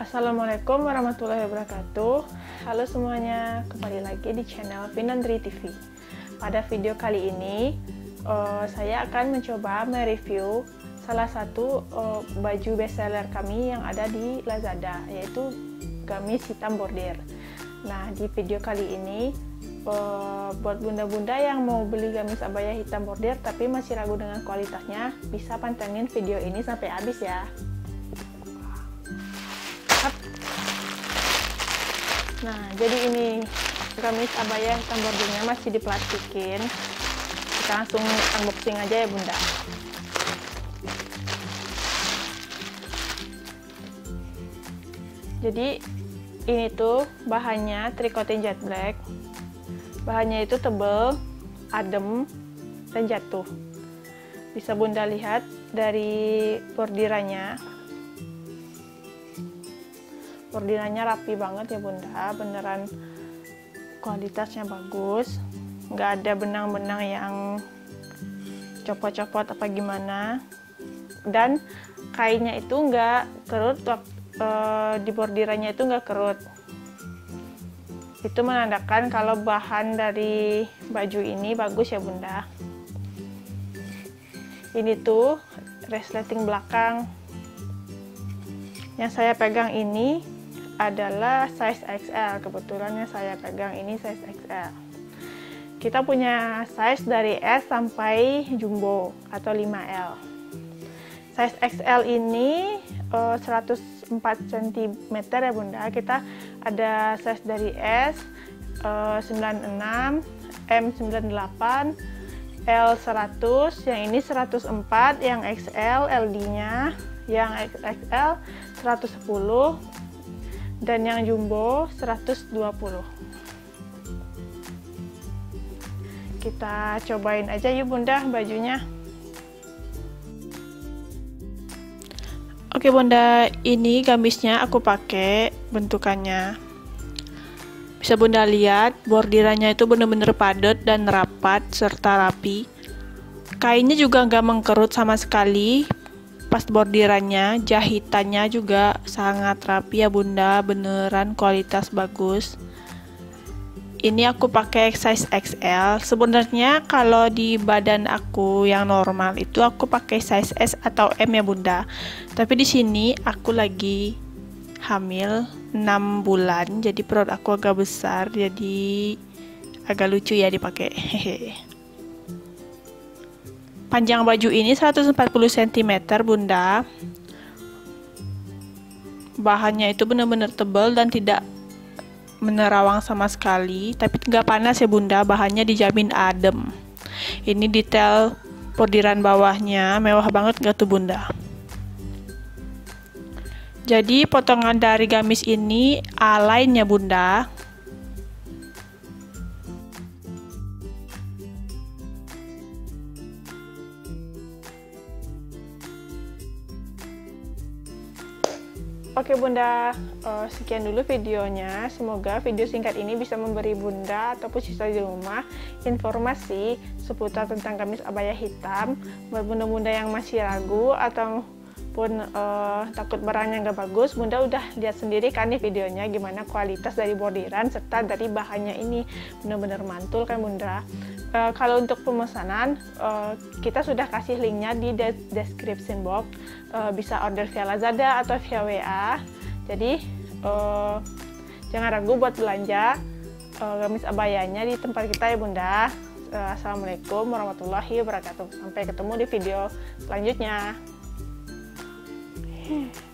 Assalamualaikum warahmatullahi wabarakatuh. Halo semuanya, kembali lagi di channel Vinandri TV Pada video kali ini uh, Saya akan mencoba mereview Salah satu uh, baju bestseller kami yang ada di Lazada Yaitu gamis hitam bordir. Nah di video kali ini uh, Buat bunda-bunda yang mau beli gamis abaya hitam bordir Tapi masih ragu dengan kualitasnya Bisa pantengin video ini sampai habis ya Nah, jadi ini gamis abaya hitam bordirnya masih diplastikin. Kita langsung unboxing aja ya, Bunda. Jadi ini tuh bahannya tricotin jet black. Bahannya itu tebel, adem, dan jatuh. Bisa Bunda lihat dari bordirannya bordirannya rapi banget ya bunda. Beneran kualitasnya bagus. Nggak ada benang-benang yang copot-copot apa gimana. Dan kainnya itu nggak kerut e, di bordirannya itu nggak kerut. Itu menandakan kalau bahan dari baju ini bagus ya bunda. Ini tuh resleting belakang. Yang saya pegang ini adalah size XL kebetulannya saya pegang ini size XL kita punya size dari S sampai jumbo atau 5L size XL ini uh, 104 cm ya bunda. Kita ada size dari S uh, 96 M 98 L 100 yang ini 104 yang XL LD nya yang XL 110 dan yang jumbo 120 kita cobain aja yuk bunda bajunya. Oke bunda ini gamisnya aku pakai bentukannya. Bisa bunda lihat bordirannya itu bener-bener padat dan rapat serta rapi. Kainnya juga nggak mengkerut sama sekali pas bordirannya jahitannya juga sangat rapi ya bunda. Beneran kualitas bagus. Ini aku pakai size XL sebenarnya kalau di badan aku yang normal itu aku pakai size S atau M ya bunda. Tapi di sini aku lagi hamil 6 bulan jadi perut aku agak besar jadi agak lucu ya dipakai. Hehe Panjang baju ini 140 cm bunda. Bahannya itu benar-benar tebal dan tidak menerawang sama sekali. Tapi nggak panas ya bunda, bahannya dijamin adem. Ini detail bordiran bawahnya, mewah banget nggak tuh bunda? Jadi potongan dari gamis ini A lainnya bunda Oke Bunda, uh, sekian dulu videonya. Semoga video singkat ini bisa memberi Bunda ataupun siswa di rumah informasi seputar tentang gamis abaya hitam. Buat bunda-bunda yang masih ragu atau pun uh, takut barangnya nggak bagus, Bunda udah lihat sendiri kan nih videonya gimana kualitas dari bordiran serta dari bahannya ini benar-benar mantul kan Bunda. Uh, kalau untuk pemesanan uh, kita sudah kasih linknya di de description box, uh, bisa order via Lazada atau via WA. Jadi uh, jangan ragu buat belanja uh, gamis abayanya di tempat kita ya Bunda. Assalamualaikum warahmatullahi wabarakatuh. Sampai ketemu di video selanjutnya. Hmm.